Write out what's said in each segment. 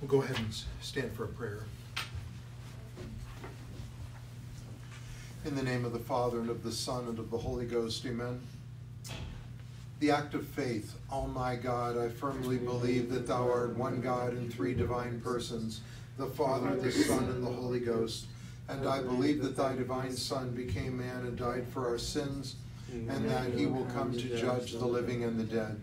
We'll go ahead and stand for a prayer. In the name of the Father, and of the Son, and of the Holy Ghost, amen. The act of faith, O my God, I firmly believe that thou art one God in three divine persons, the Father, the Son, and the Holy Ghost. And I believe that thy divine Son became man and died for our sins, and that he will come to judge the living and the dead.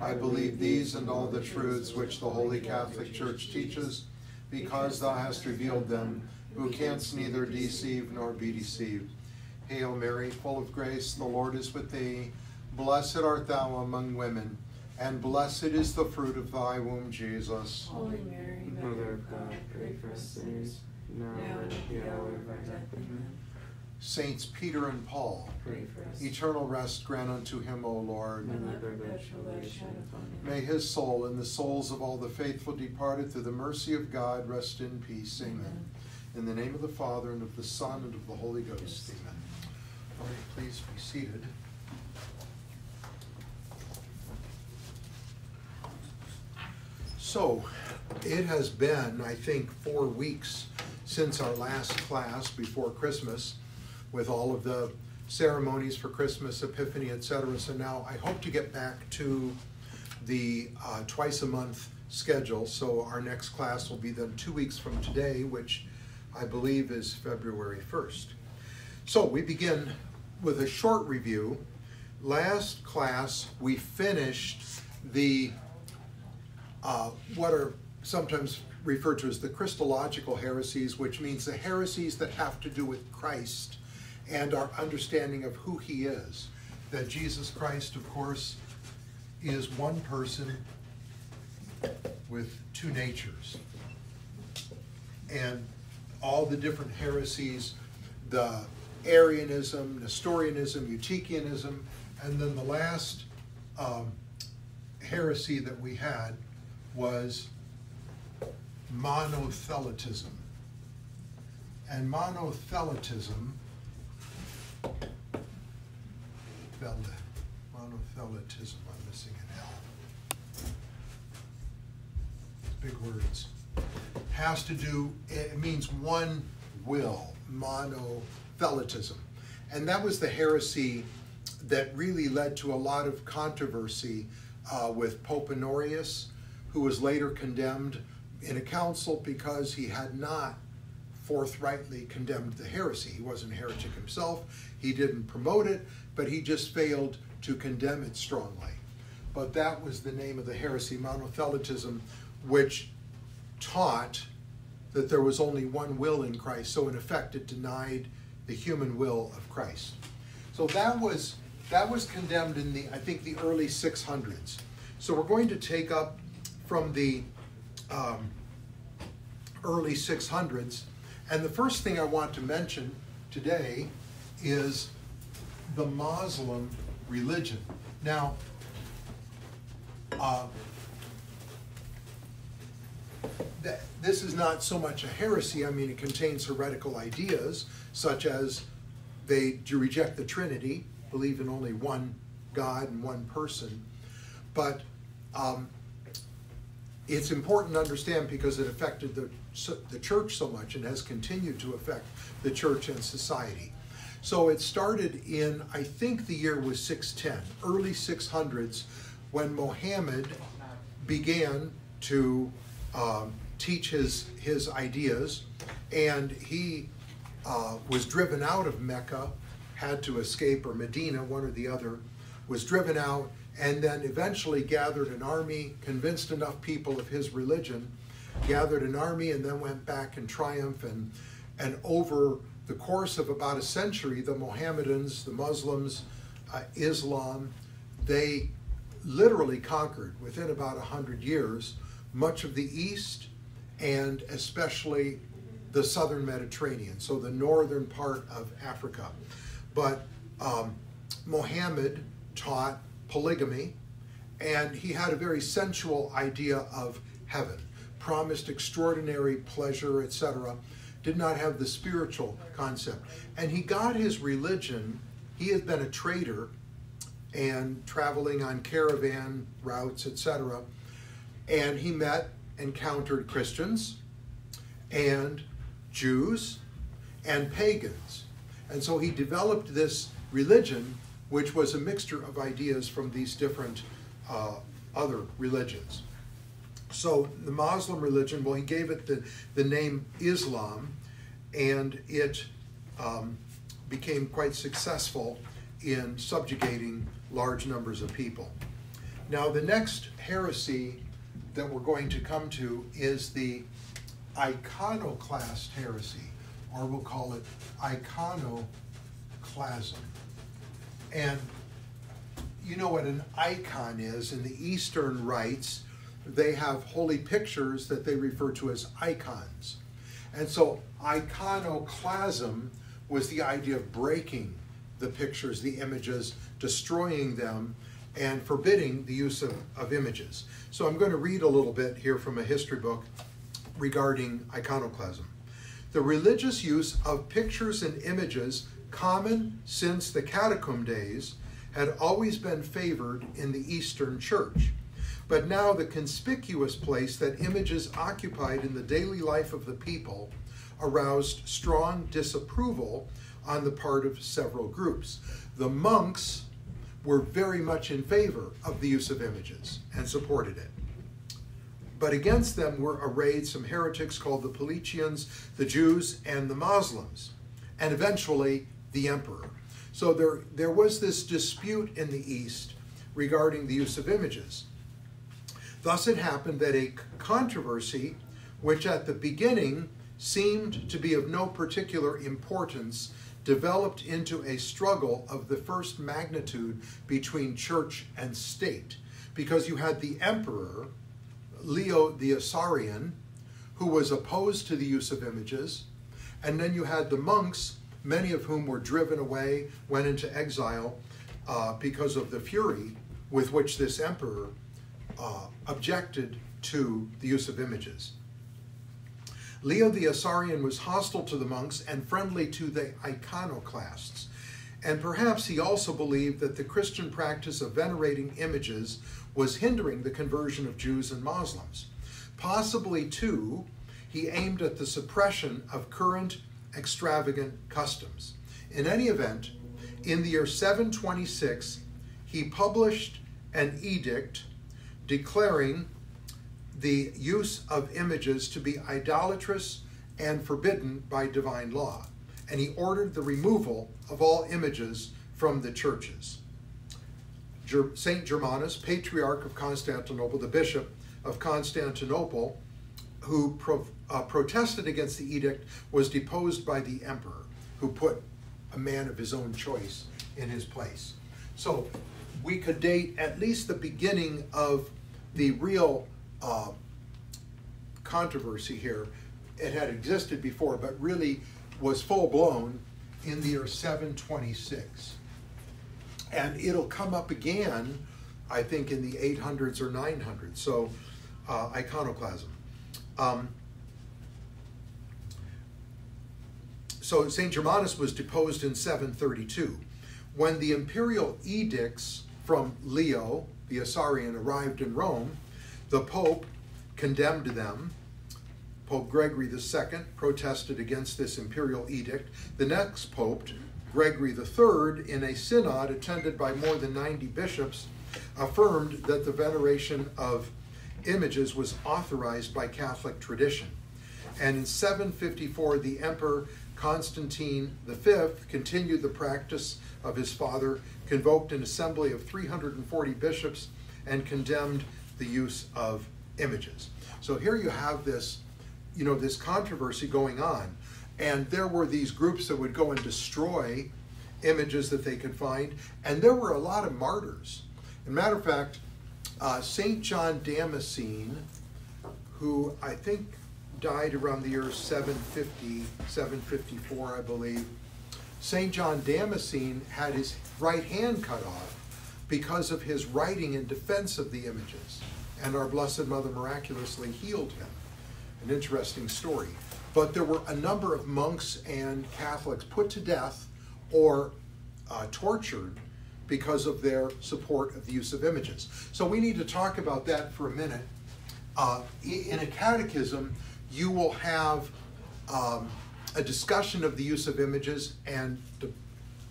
I believe these and all the truths which the Holy Catholic Church teaches, because thou hast revealed them, who canst neither deceive nor be deceived. Hail Mary, full of grace, the Lord is with thee. Blessed art thou among women, and blessed is the fruit of thy womb, Jesus. Holy Mary, Mother of God, pray for us sinners, now and at the hour of our death. Amen. Saints Peter and Paul, Pray for us. eternal rest grant unto him, O Lord. And let perpetual light shine upon him. May his soul and the souls of all the faithful departed through the mercy of God rest in peace. Amen. In the name of the Father, and of the Son, and of the Holy Ghost. Amen. All right, please be seated. So, it has been, I think, four weeks since our last class before Christmas with all of the ceremonies for Christmas, Epiphany, etc. So now I hope to get back to the uh, twice a month schedule. So our next class will be then two weeks from today, which I believe is February 1st. So we begin with a short review. Last class, we finished the uh, what are sometimes referred to as the Christological heresies, which means the heresies that have to do with Christ and our understanding of who he is. That Jesus Christ, of course, is one person with two natures. And all the different heresies, the Arianism, Nestorianism, Eutychianism, and then the last um, heresy that we had was monothelitism. And monothelitism, monothelitism, I'm missing an L. Big words. Has to do, it means one will, monothelitism. And that was the heresy that really led to a lot of controversy uh, with Pope Honorius, who was later condemned in a council because he had not forthrightly condemned the heresy. He wasn't a heretic himself, he didn't promote it, but he just failed to condemn it strongly. But that was the name of the heresy, monothelitism, which taught that there was only one will in Christ. So in effect, it denied the human will of Christ. So that was that was condemned in the I think the early 600s. So we're going to take up from the um, early 600s, and the first thing I want to mention today is the Muslim religion. Now, uh, that this is not so much a heresy. I mean, it contains heretical ideas such as they do reject the Trinity, believe in only one God and one person. But um, it's important to understand because it affected the, the church so much and has continued to affect the church and society. So it started in, I think the year was 610, early 600s, when Mohammed began to um, teach his, his ideas, and he uh, was driven out of Mecca, had to escape, or Medina, one or the other, was driven out, and then eventually gathered an army, convinced enough people of his religion, gathered an army, and then went back in triumph. And, and over the course of about a century, the Mohammedans, the Muslims, uh, Islam, they literally conquered within about 100 years much of the East and especially the southern Mediterranean, so the northern part of Africa. But um, Mohammed taught polygamy, and he had a very sensual idea of heaven, promised extraordinary pleasure, etc. Did not have the spiritual concept. And he got his religion, he had been a trader and traveling on caravan routes, etc. And he met encountered Christians and Jews and pagans. And so he developed this religion, which was a mixture of ideas from these different uh, other religions. So the Muslim religion, well, he gave it the, the name Islam, and it um, became quite successful in subjugating large numbers of people. Now, the next heresy that we're going to come to is the iconoclast heresy, or we'll call it iconoclasm. And you know what an icon is in the Eastern rites, they have holy pictures that they refer to as icons. And so iconoclasm was the idea of breaking the pictures, the images, destroying them, and forbidding the use of, of images. So I'm going to read a little bit here from a history book regarding iconoclasm. The religious use of pictures and images, common since the catacomb days, had always been favored in the Eastern Church. But now the conspicuous place that images occupied in the daily life of the people aroused strong disapproval on the part of several groups. The monks were very much in favor of the use of images and supported it. But against them were arrayed some heretics called the Paulicians, the Jews, and the Moslems, and eventually the emperor. So there, there was this dispute in the East regarding the use of images. Thus, it happened that a controversy, which at the beginning seemed to be of no particular importance, developed into a struggle of the first magnitude between church and state. Because you had the emperor, Leo the Isaurian, who was opposed to the use of images, and then you had the monks many of whom were driven away, went into exile uh, because of the fury with which this emperor uh, objected to the use of images. Leo the Isaurian was hostile to the monks and friendly to the iconoclasts. And perhaps he also believed that the Christian practice of venerating images was hindering the conversion of Jews and Muslims. Possibly, too, he aimed at the suppression of current extravagant customs. In any event, in the year 726, he published an edict declaring the use of images to be idolatrous and forbidden by divine law. And he ordered the removal of all images from the churches. St. Germanus, Patriarch of Constantinople, the Bishop of Constantinople, who uh, protested against the edict was deposed by the emperor, who put a man of his own choice in his place. So we could date at least the beginning of the real uh, controversy here. It had existed before, but really was full blown in the year 726. And it'll come up again, I think, in the 800s or 900s. So, uh, iconoclasm. Um, so St. Germanus was deposed in 732. When the imperial edicts from Leo, the Isaurian, arrived in Rome, the Pope condemned them. Pope Gregory II protested against this imperial edict. The next Pope, Gregory III, in a synod attended by more than 90 bishops, affirmed that the veneration of images was authorized by Catholic tradition. And in 754, the Emperor Constantine V continued the practice of his father, convoked an assembly of 340 bishops, and condemned the use of images. So here you have this, you know, this controversy going on. And there were these groups that would go and destroy images that they could find. And there were a lot of martyrs. As a matter of fact, uh, St. John Damascene, who I think died around the year 750, 754, I believe. St. John Damascene had his right hand cut off because of his writing in defense of the images. And our Blessed Mother miraculously healed him. An interesting story. But there were a number of monks and Catholics put to death or uh, tortured because of their support of the use of images. So we need to talk about that for a minute uh, in a catechism, you will have um, a discussion of the use of images and the,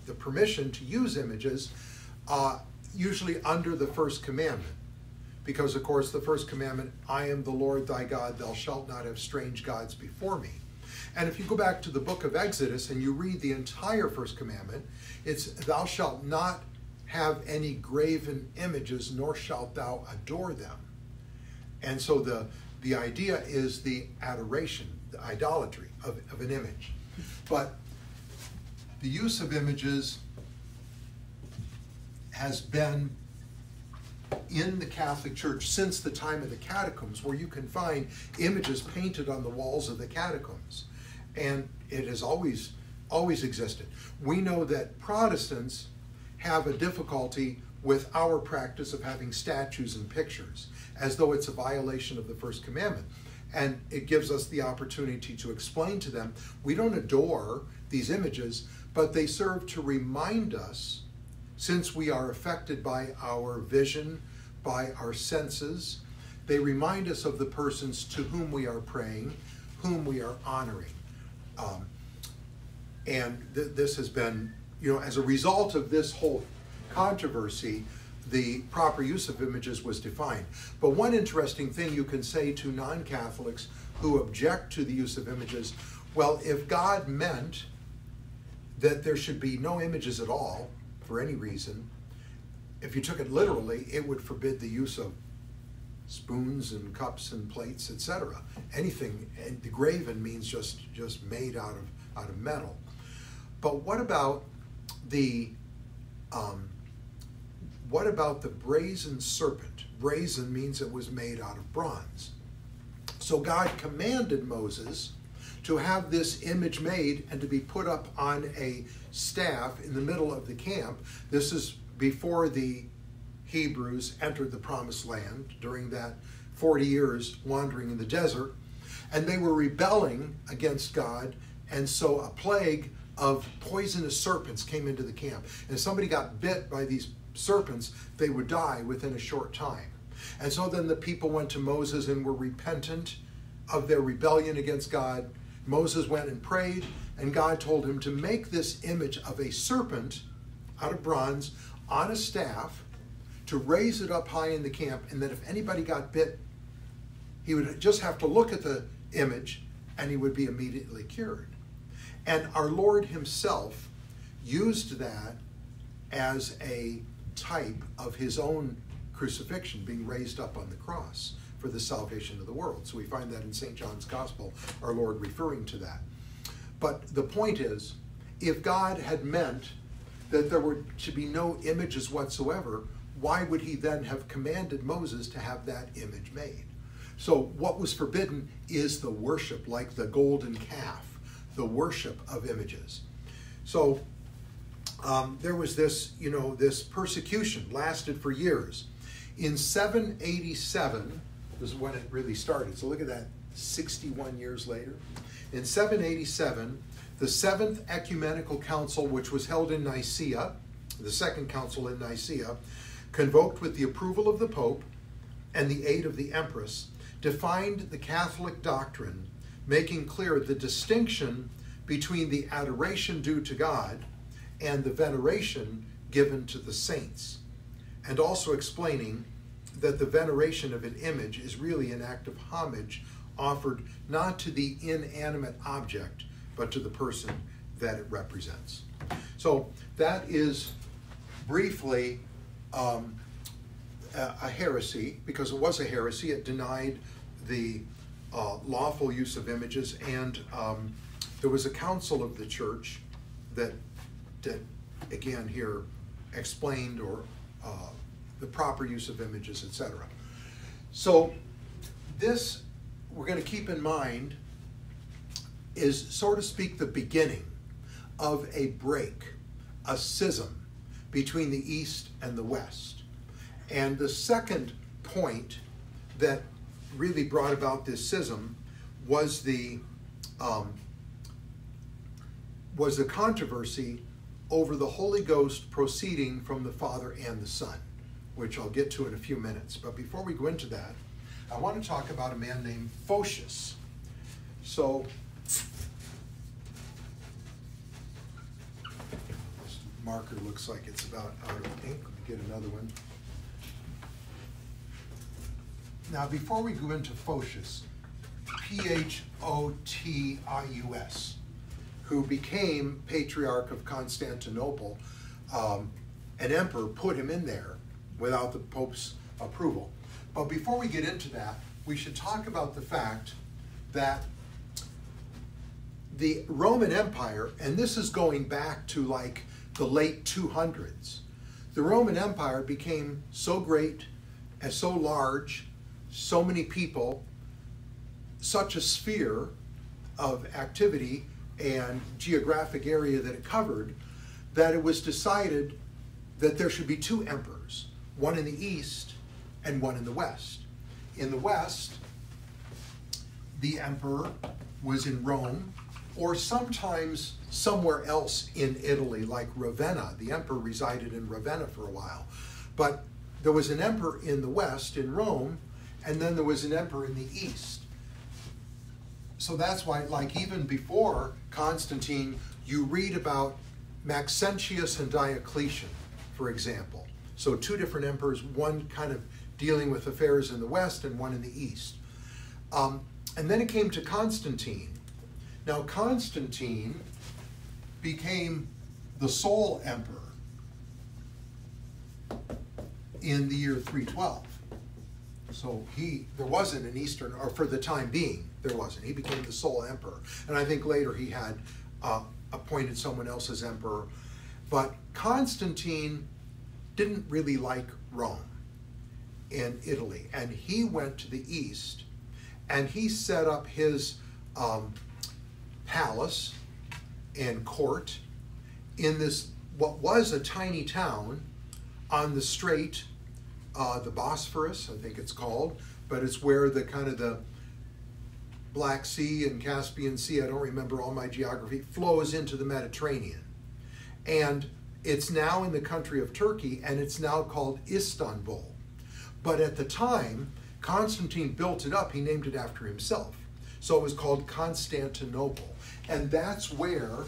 the permission to use images, uh, usually under the first commandment. Because, of course, the first commandment, I am the Lord thy God, thou shalt not have strange gods before me. And if you go back to the book of Exodus and you read the entire first commandment, it's thou shalt not have any graven images, nor shalt thou adore them. And so the, the idea is the adoration, the idolatry of, of an image. But the use of images has been in the Catholic Church since the time of the catacombs, where you can find images painted on the walls of the catacombs. And it has always, always existed. We know that Protestants have a difficulty with our practice of having statues and pictures, as though it's a violation of the first commandment. And it gives us the opportunity to explain to them we don't adore these images, but they serve to remind us, since we are affected by our vision, by our senses, they remind us of the persons to whom we are praying, whom we are honoring. Um, and th- this has been, you know, as a result of this whole controversy, the proper use of images was defined. But one interesting thing you can say to non Catholics who object to the use of images well, if God meant that there should be no images at all for any reason, if you took it literally, it would forbid the use of spoons and cups and plates, etc. Anything, and the graven means just just made out of out of metal. But what about the um, what about the brazen serpent? Brazen means it was made out of bronze. So God commanded Moses to have this image made and to be put up on a staff in the middle of the camp. This is before the Hebrews entered the promised land during that 40 years wandering in the desert. And they were rebelling against God. And so a plague of poisonous serpents came into the camp. And somebody got bit by these serpents, they would die within a short time. And so then the people went to Moses and were repentant of their rebellion against God. Moses went and prayed, and God told him to make this image of a serpent out of bronze on a staff, to raise it up high in the camp, and that if anybody got bit, he would just have to look at the image and he would be immediately cured. And our Lord Himself used that as a type of His own crucifixion, being raised up on the cross for the salvation of the world. So we find that in St. John's Gospel, our Lord referring to that. But the point is, if God had meant that there were to be no images whatsoever, why would he then have commanded Moses to have that image made? So, what was forbidden is the worship, like the golden calf the worship of images. So um, there was this, you know, this persecution lasted for years. In 787, this is when it really started. So look at that, 61 years later. In 787, the Seventh Ecumenical Council, which was held in Nicaea, the second council in Nicaea, convoked with the approval of the Pope and the aid of the Empress, defined the Catholic doctrine making clear the distinction between the adoration due to God and the veneration given to the saints, and also explaining that the veneration of an image is really an act of homage offered not to the inanimate object, but to the person that it represents. So that is briefly um, a, heresy, because it was a heresy. It denied the uh, lawful use of images, and um, there was a council of the church that, again here, explained or uh, the proper use of images, etc. So this we're going to keep in mind is, so to speak, the beginning of a break, a schism between the East and the West. And the second point that really brought about this schism was the um, was the controversy over the Holy Ghost proceeding from the Father and the Son, which I'll get to in a few minutes. But before we go into that, I want to talk about a man named Photius. So, this marker looks like it's about out of ink. Let me get another one. Now, before we go into Photius, P H O T I U S, who became Patriarch of Constantinople, um, an emperor put him in there without the Pope's approval. But before we get into that, we should talk about the fact that the Roman Empire, and this is going back to like the late 200s, the Roman Empire became so great and so large, so many people, such a sphere of activity and geographic area that it covered, that it was decided that there should be two emperors, one in the east and one in the west. In the west, the emperor was in Rome or sometimes somewhere else in Italy, like Ravenna. The emperor resided in Ravenna for a while. But there was an emperor in the west, in Rome, and then there was an emperor in the east. So that's why, like, even before Constantine, you read about Maxentius and Diocletian, for example. So, two different emperors, one kind of dealing with affairs in the west and one in the east. Um, and then it came to Constantine. Now, Constantine became the sole emperor in the year 312. So he, there wasn't an Eastern, or for the time being, there wasn't. He became the sole emperor. And I think later he had uh, appointed someone else as emperor. But Constantine didn't really like Rome in Italy. And he went to the east and he set up his um, palace and court in this, what was a tiny town on the strait, uh, the Bosphorus, I think it's called, but it's where the kind of the Black Sea and Caspian Sea, I don't remember all my geography, flows into the Mediterranean. And it's now in the country of Turkey and it's now called Istanbul. But at the time, Constantine built it up, he named it after himself. So it was called Constantinople. And that's where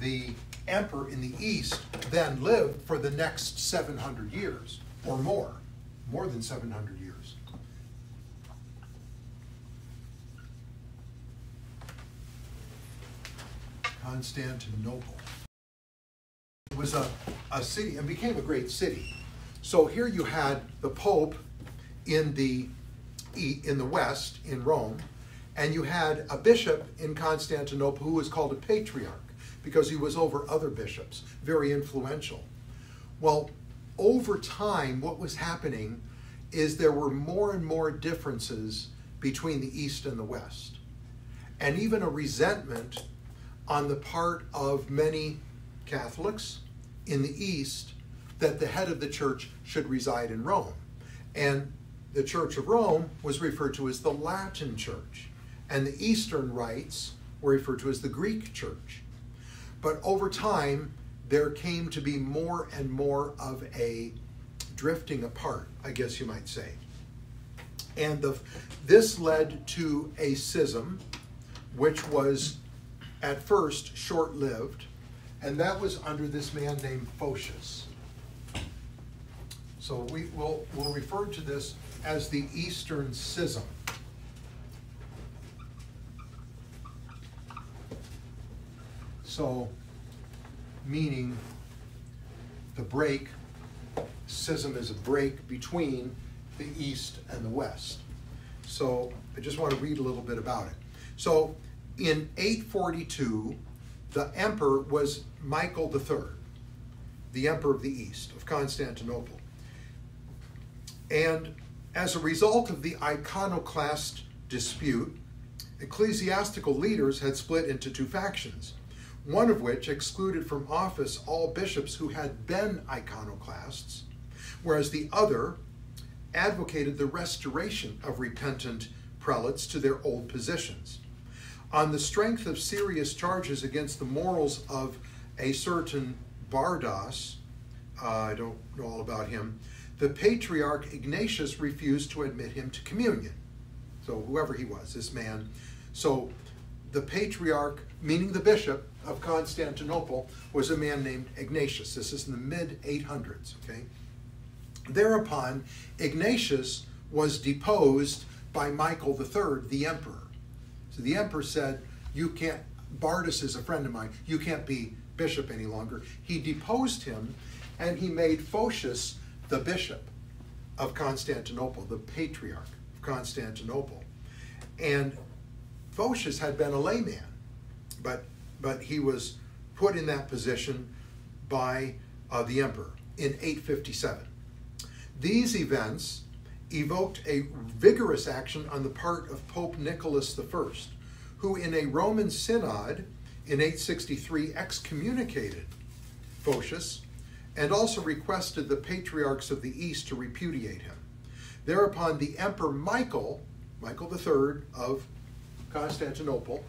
the emperor in the east then lived for the next 700 years or more, more than 700 years. Constantinople. It was a, a city and became a great city. So here you had the Pope in the in the west in Rome, and you had a bishop in Constantinople who was called a patriarch because he was over other bishops, very influential. Well, over time, what was happening is there were more and more differences between the East and the West, and even a resentment on the part of many Catholics in the East that the head of the church should reside in Rome. And the Church of Rome was referred to as the Latin Church, and the Eastern rites were referred to as the Greek Church. But over time, there came to be more and more of a drifting apart, I guess you might say. And the, this led to a schism, which was at first short lived, and that was under this man named Photius. So we will we'll refer to this as the Eastern Schism. So, meaning the break, schism is a break between the East and the West. So, I just want to read a little bit about it. So, in 842, the emperor was Michael III, the emperor of the East, of Constantinople. And as a result of the iconoclast dispute, ecclesiastical leaders had split into two factions, one of which excluded from office all bishops who had been iconoclasts, whereas the other advocated the restoration of repentant prelates to their old positions. On the strength of serious charges against the morals of a certain Bardas, uh, I don't know all about him, the patriarch Ignatius refused to admit him to communion. So whoever he was, this man. So the patriarch, meaning the bishop of Constantinople, was a man named Ignatius. This is in the mid 800s, okay? Thereupon, Ignatius was deposed by Michael III, the emperor. So the emperor said, You can't, Bardas is a friend of mine, you can't be bishop any longer. He deposed him and he made Photius the bishop of Constantinople, the patriarch of Constantinople. And Photius had been a layman, but, but he was put in that position by uh, the emperor in 857. These events evoked a vigorous action on the part of Pope Nicholas I, who, in a Roman synod in 863, excommunicated Photius and also requested the patriarchs of the East to repudiate him. Thereupon, the Emperor Michael, Michael III of Constantinople,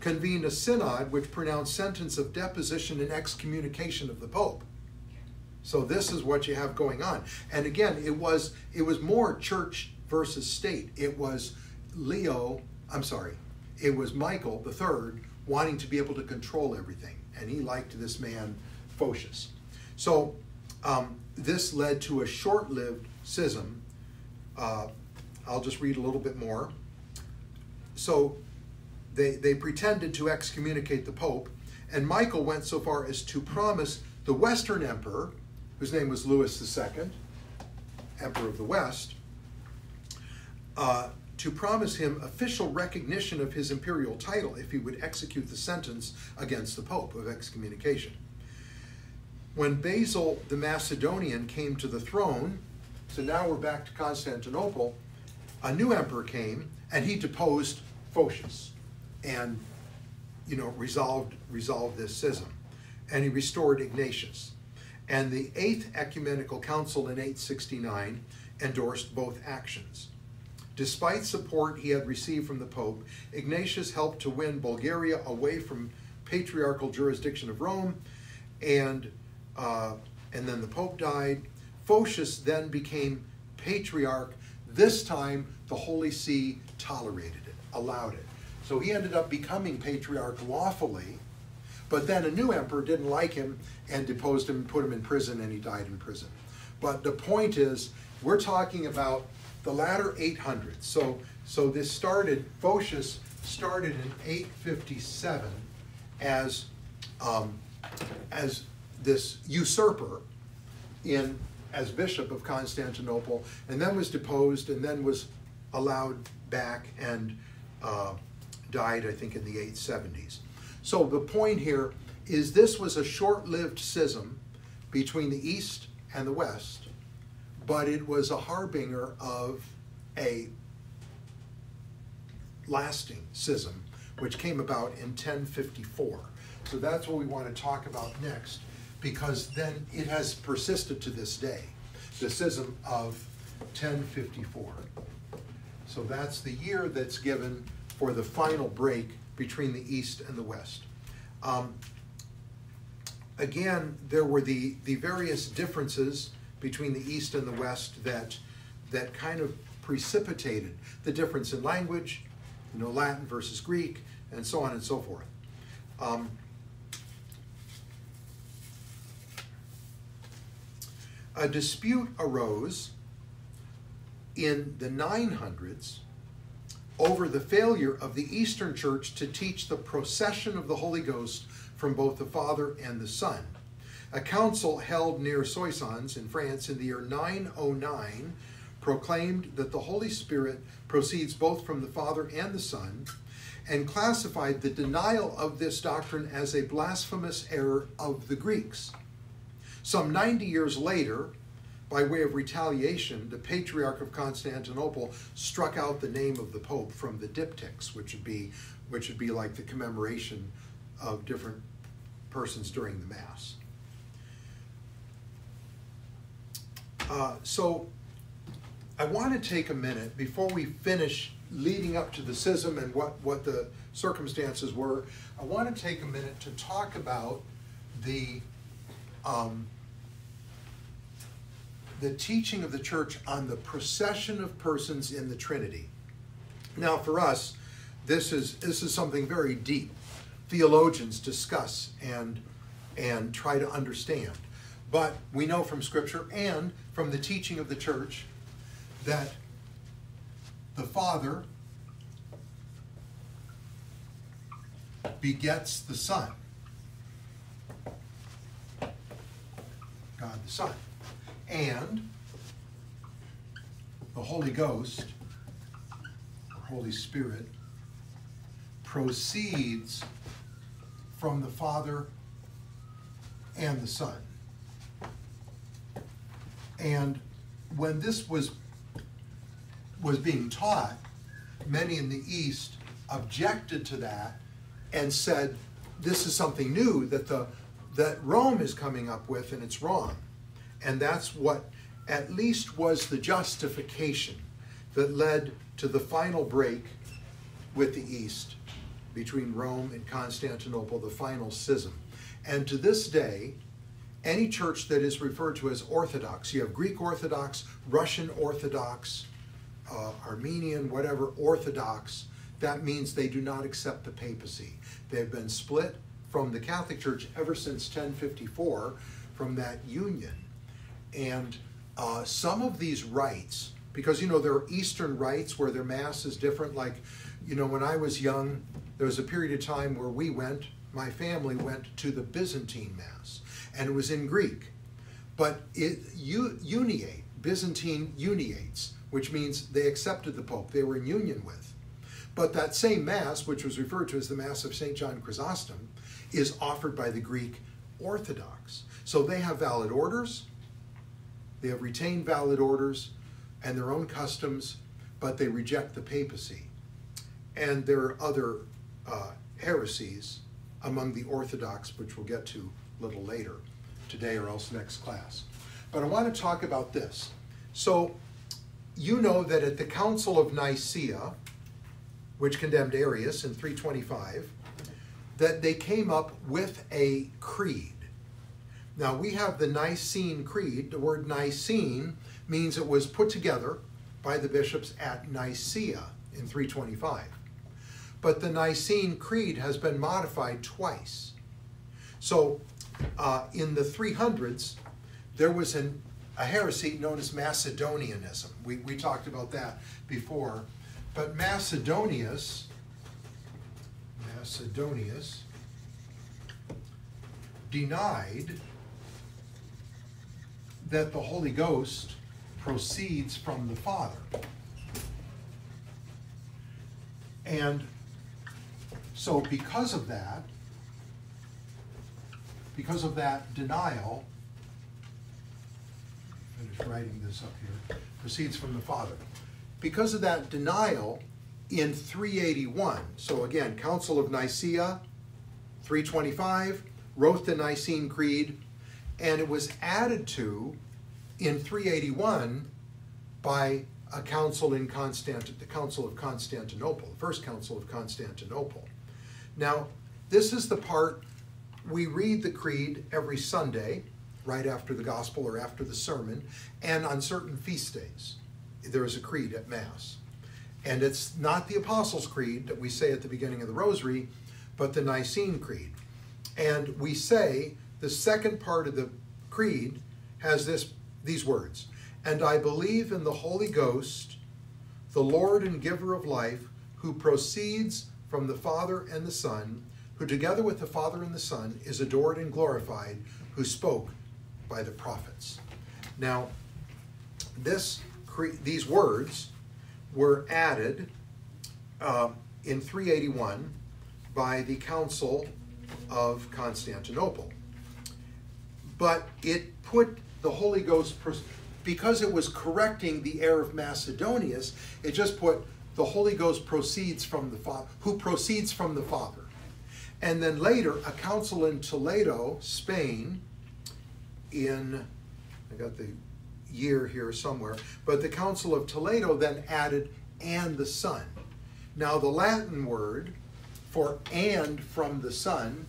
convened a synod which pronounced sentence of deposition and excommunication of the Pope. So this is what you have going on. And again, it was it was more church versus state. It was Leo, I'm sorry, it was Michael III wanting to be able to control everything. And he liked this man, Photius. So um, this led to a short lived schism. Uh, I'll just read a little bit more. So they, they pretended to excommunicate the Pope, and Michael went so far as to promise the Western Emperor, whose name was Louis II, Emperor of the West, uh, to promise him official recognition of his imperial title if he would execute the sentence against the Pope of excommunication. When Basil the Macedonian came to the throne, so now we're back to Constantinople, a new emperor came and he deposed Photius and you know resolved resolved this schism and he restored Ignatius. And the Eighth Ecumenical Council in 869 endorsed both actions. Despite support he had received from the Pope, Ignatius helped to win Bulgaria away from patriarchal jurisdiction of Rome, and uh, and then the Pope died. Photius then became patriarch. This time, the Holy See tolerated it, allowed it. So he ended up becoming patriarch lawfully, but then a new emperor didn't like him and deposed him, and put him in prison, and he died in prison. But the point is, we're talking about the latter 800s. So, so this started, Photius started in 857 as, um, as this usurper in as bishop of Constantinople, and then was deposed, and then was allowed back and uh, died, I think, in the 870s. So the point here is this was a short-lived schism between the East and the West, but it was a harbinger of a lasting schism, which came about in 1054. So that's what we want to talk about next because then it has persisted to this day, the schism of 1054. So that's the year that's given for the final break between the East and the West. Um, again, there were the, the various differences between the East and the West that, that kind of precipitated the difference in language, you know, Latin versus Greek, and so on and so forth. Um, a dispute arose in the 900s over the failure of the Eastern Church to teach the procession of the Holy Ghost from both the Father and the Son. A council held near Soissons in France in the year 909 proclaimed that the Holy Spirit proceeds both from the Father and the Son and classified the denial of this doctrine as a blasphemous error of the Greeks. Some 90 years later, by way of retaliation, the Patriarch of Constantinople struck out the name of the Pope from the diptychs, which would be, which would be like the commemoration of different persons during the Mass. Uh, so I want to take a minute before we finish leading up to the schism and what, what the circumstances were. I want to take a minute to talk about the um, the teaching of the church on the procession of persons in the Trinity. Now, for us, this is this is something very deep. Theologians discuss and and try to understand. But we know from Scripture and from the teaching of the church that the Father begets the Son. God the Son. And the Holy Ghost, or Holy Spirit, proceeds from the Father and the Son. And when this was was being taught, many in the East objected to that and said, this is something new that the that Rome is coming up with and it's wrong. And that's what at least was the justification that led to the final break with the East between Rome and Constantinople, the final schism. And to this day, any church that is referred to as Orthodox, you have Greek Orthodox, Russian Orthodox, uh, Armenian, whatever, Orthodox, that means they do not accept the papacy. They've been split from the Catholic Church ever since 1054 from that union. And uh, some of these rites, because you know there are Eastern rites where their mass is different. Like, you know, when I was young, there was a period of time where we went, my family went to the Byzantine mass, and it was in Greek, but it uniate Byzantine uniates, which means they accepted the Pope, they were in union with. But that same mass, which was referred to as the Mass of St. John Chrysostom, is offered by the Greek Orthodox. So they have valid orders, they have retained valid orders and their own customs, but they reject the papacy. And there are other uh, heresies among the Orthodox, which we'll get to a little later today or else next class. But I want to talk about this. So, you know that at the Council of Nicaea, which condemned Arius in 325, that they came up with a creed. Now we have the Nicene Creed. The word Nicene means it was put together by the bishops at Nicaea in 325. But the Nicene Creed has been modified twice. So uh, in the 300s, there was an, a heresy known as Macedonianism. We, we talked about that before. But Macedonius, Macedonius, denied that the Holy Ghost proceeds from the Father. And so, because of that, because of that denial, finish writing this up here, proceeds from the Father. Because of that denial, in 381, so again, Council of Nicaea, 325, wrote the Nicene Creed, and it was added to in 381 by a council in Constant, the Council of Constantinople, the First Council of Constantinople. Now, this is the part we read the creed every Sunday, right after the gospel or after the sermon, and on certain feast days. There is a creed at Mass. And it's not the Apostles' Creed that we say at the beginning of the Rosary, but the Nicene Creed. And we say the second part of the creed has this these words and i believe in the holy ghost the lord and giver of life who proceeds from the father and the son who together with the father and the son is adored and glorified who spoke by the prophets now this these words were added uh, in 381 by the council of Constantinople. But it put the Holy Ghost, because it was correcting the error of Macedonius, it just put the Holy Ghost proceeds from the Father, who proceeds from the Father. And then later, a council in Toledo, Spain, in, I got the year here somewhere, but the Council of Toledo then added and the Son. Now, the Latin word for and from the Son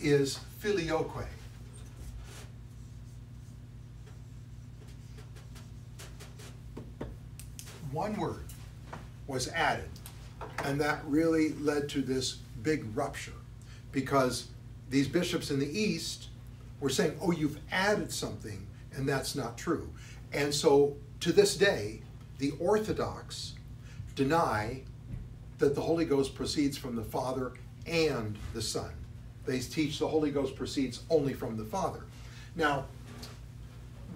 is filioque. One word was added And that really led to this big rupture because these bishops in the East were saying, oh, you've added something, and that's not true. And so to this day, the Orthodox deny that the Holy Ghost proceeds from the Father and the Son. They teach the Holy Ghost proceeds only from the Father. Now,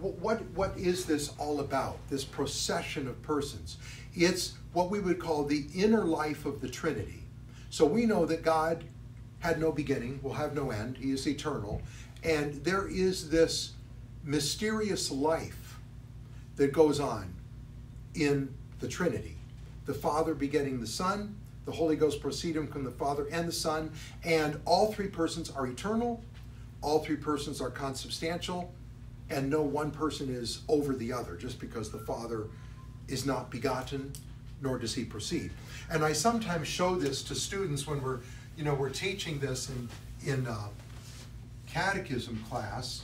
what, what is this all about, this procession of persons? It's what we would call the inner life of the Trinity. So we know that God had no beginning, will have no end, He is eternal, and there is this mysterious life that goes on in the Trinity. The Father begetting the Son, the Holy Ghost proceeding from the Father and the Son, and all three persons are eternal, all three persons are consubstantial, and no one person is over the other just because the Father is not begotten, nor does he proceed. And I sometimes show this to students when we're, you know, we're teaching this in, in uh, catechism class.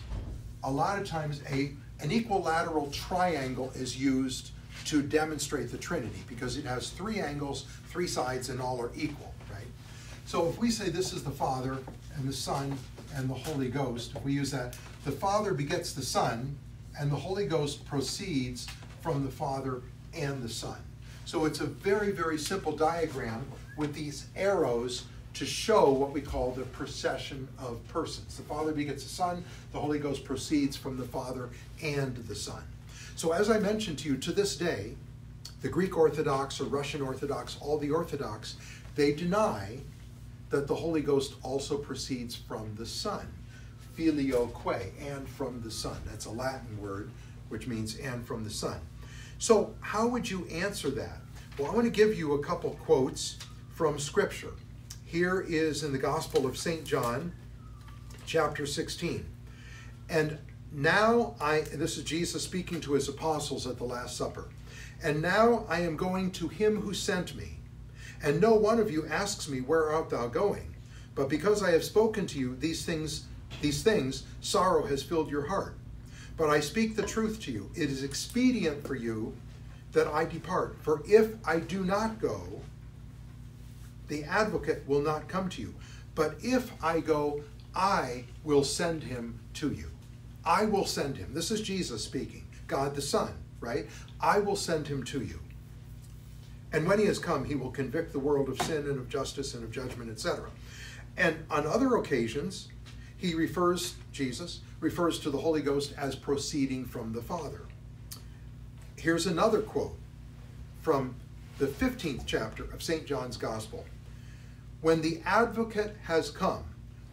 A lot of times a, an equilateral triangle is used to demonstrate the Trinity because it has three angles, three sides, and all are equal, right? So if we say this is the Father and the Son and the Holy Ghost, if we use that, the Father begets the Son, and the Holy Ghost proceeds from the Father and the Son. So it's a very, very simple diagram with these arrows to show what we call the procession of persons. The Father begets the Son, the Holy Ghost proceeds from the Father and the Son. So, as I mentioned to you, to this day, the Greek Orthodox or Russian Orthodox, all the Orthodox, they deny that the Holy Ghost also proceeds from the Son, filioque, and from the Son. That's a Latin word which means and from the Son. So, how would you answer that? Well, I want to give you a couple quotes from Scripture. Here is in the Gospel of St. John, chapter 16. And now I, this is Jesus speaking to his apostles at the Last Supper. And now I am going to him who sent me. And no one of you asks me, Where art thou going? But because I have spoken to you these things, these things, sorrow has filled your heart. But I speak the truth to you. It is expedient for you that I depart. For if I do not go, the advocate will not come to you. But if I go, I will send him to you. I will send him. This is Jesus speaking, God the Son, right? I will send him to you. And when he has come, he will convict the world of sin and of justice and of judgment, etc. And on other occasions, he refers, Jesus refers to the Holy Ghost as proceeding from the Father. Here's another quote from the 15th chapter of St. John's Gospel. When the advocate has come,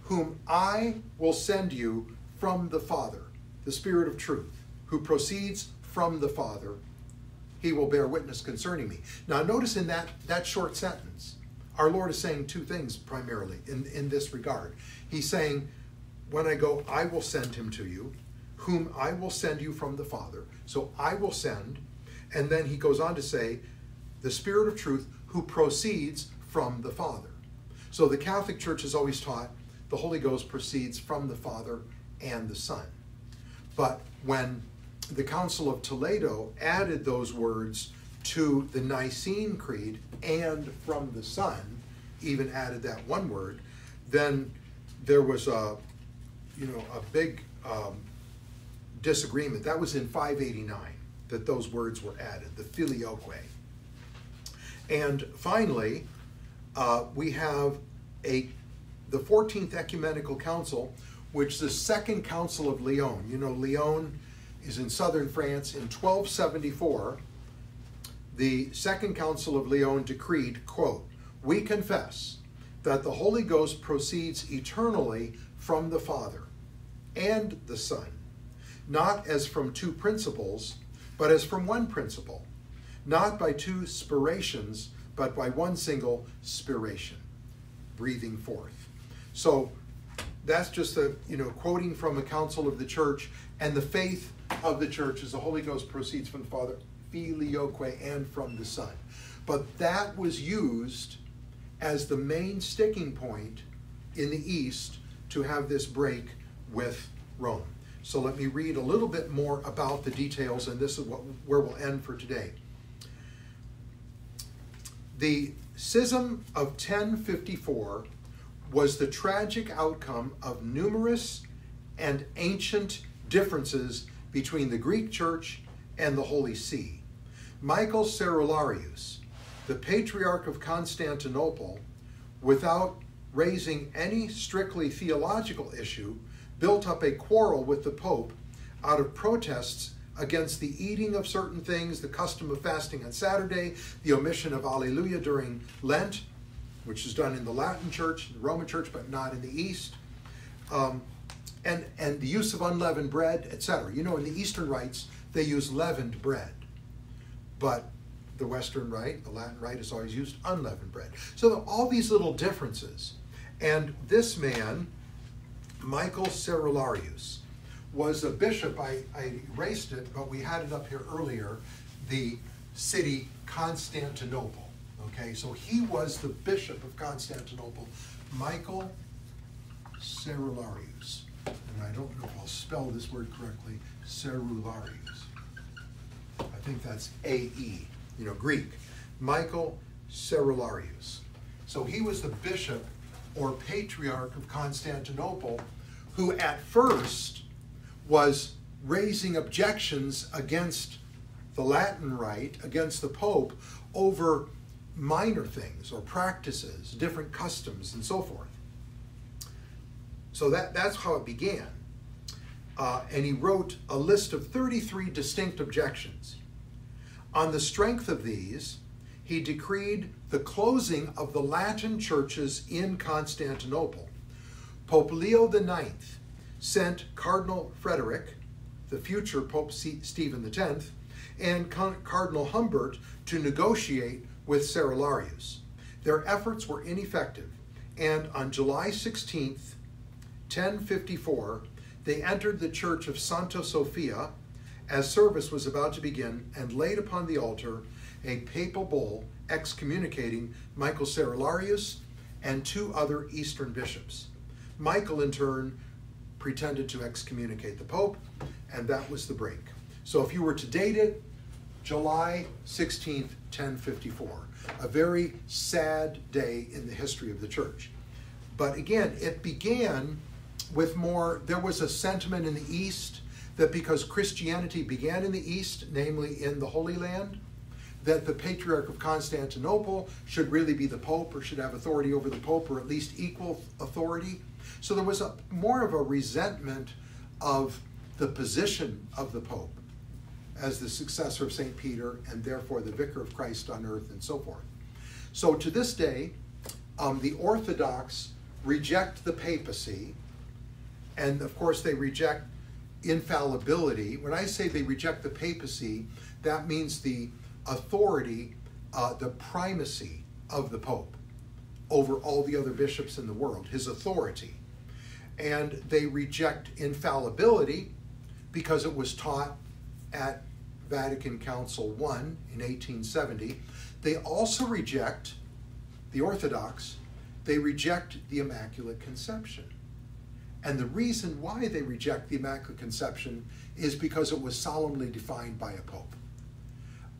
whom I will send you from the Father, the Spirit of truth, who proceeds from the Father, he will bear witness concerning me. Now, notice in that, that short sentence, our Lord is saying two things primarily in, in this regard. He's saying, When I go, I will send him to you, whom I will send you from the Father. So I will send. And then he goes on to say, The Spirit of truth, who proceeds from the Father. So the Catholic Church has always taught the Holy Ghost proceeds from the Father and the Son. But when the Council of Toledo added those words to the Nicene Creed and from the Son, even added that one word, then there was a, you know, a big um, disagreement. That was in 589 that those words were added, the filioque. And finally, uh, we have a the 14th Ecumenical Council, which is the Second Council of Lyon. You know, Lyon is in southern France in 1274. The Second Council of Lyon decreed, quote, "We confess that the Holy Ghost proceeds eternally from the Father and the Son, not as from two principles, but as from one principle, not by two spirations, but by one single spiration, breathing forth." So that's just a you know quoting from a council of the church and the faith of the church is the Holy Ghost proceeds from the Father, filioque, and from the Son. But that was used as the main sticking point in the East to have this break with Rome. So let me read a little bit more about the details, and this is what, where we'll end for today. The schism of 1054 was the tragic outcome of numerous and ancient differences between the Greek Church and the Holy See. Michael Cerularius, the Patriarch of Constantinople, without raising any strictly theological issue, built up a quarrel with the Pope out of protests against the eating of certain things, the custom of fasting on Saturday, the omission of Alleluia during Lent, which is done in the Latin Church, the Roman Church, but not in the East, um, and, and the use of unleavened bread, etc. You know, in the Eastern rites, they use leavened bread, but the Western Rite, the Latin Rite, has always used unleavened bread. So all these little differences. And this man, Michael Cerularius, was a bishop. I, I erased it, but we had it up here earlier. The city Constantinople. Okay, so he was the bishop of Constantinople, Michael Cerularius. And I don't know if I'll spell this word correctly, Cerularius. I think that's A E, you know, Greek. Michael Cerularius. So he was the bishop or patriarch of Constantinople who at first was raising objections against the Latin Rite, against the Pope, over minor things or practices, different customs, and so forth. So that, that's how it began. Uh, and he wrote a list of 33 distinct objections. On the strength of these, he decreed the closing of the Latin churches in Constantinople. Pope Leo IX sent Cardinal Frederick, the future Pope Stephen X, and Cardinal Humbert to negotiate with Cerularius. Their efforts were ineffective, and on July 16, 1054, they entered the church of Santa Sofia as service was about to begin and laid upon the altar a papal bull excommunicating Michael Cerularius and two other Eastern bishops. Michael, in turn, pretended to excommunicate the Pope, and that was the break. So if you were to date it, July 16th, 1054, a very sad day in the history of the church. But again, it began with more, there was a sentiment in the East that because Christianity began in the East, namely in the Holy Land, that the Patriarch of Constantinople should really be the Pope or should have authority over the Pope or at least equal authority. So there was a, more of a resentment of the position of the Pope as the successor of St. Peter and therefore the vicar of Christ on earth and so forth. So to this day, um, the Orthodox reject the papacy, and of course they reject infallibility. When I say they reject the papacy, that means the authority, uh, the primacy of the Pope over all the other bishops in the world, his authority and they reject infallibility because it was taught at Vatican Council I in 1870. They also reject the Orthodox, they reject the Immaculate Conception. And the reason why they reject the Immaculate Conception is because it was solemnly defined by a pope.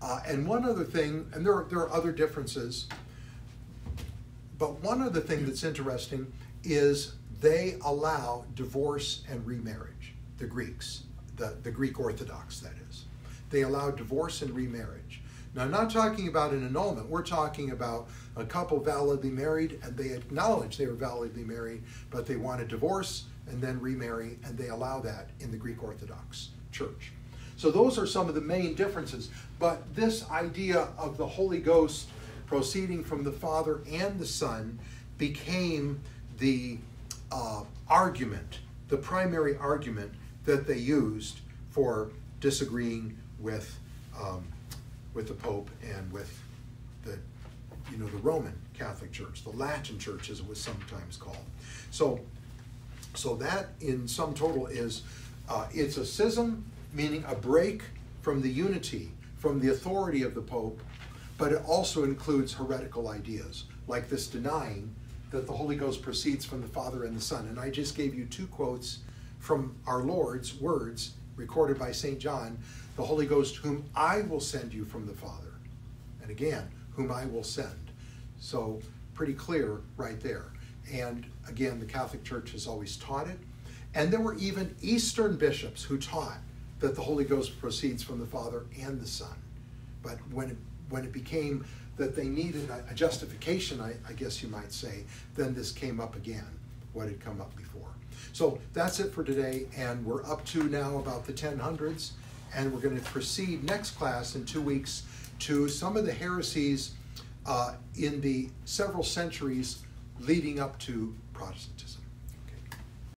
Uh, and one other thing, and there are, there are other differences, but one other thing that's interesting is they allow divorce and remarriage, the Greeks, the, the Greek Orthodox, that is. They allow divorce and remarriage. Now, I'm not talking about an annulment. We're talking about a couple validly married and they acknowledge they were validly married, but they want a divorce and then remarry, and they allow that in the Greek Orthodox Church. So, those are some of the main differences. But this idea of the Holy Ghost proceeding from the Father and the Son became the uh, argument, the primary argument that they used for disagreeing with um, with the Pope and with the you know the Roman Catholic Church, the Latin Church as it was sometimes called. So so that in sum total is uh, it's a schism, meaning a break from the unity, from the authority of the Pope, but it also includes heretical ideas like this denying that the Holy Ghost proceeds from the Father and the Son. And I just gave you two quotes from our Lord's words recorded by St. John the Holy Ghost, whom I will send you from the Father. And again, whom I will send. So, pretty clear right there. And again, the Catholic Church has always taught it. And there were even Eastern bishops who taught that the Holy Ghost proceeds from the Father and the Son. But when it, when it became that they needed a, a justification, I, I guess you might say, then this came up again, what had come up before. So that's it for today, and we're up to now about the 1000s, and we're going to proceed next class in two weeks to some of the heresies uh, in the several centuries leading up to Protestantism.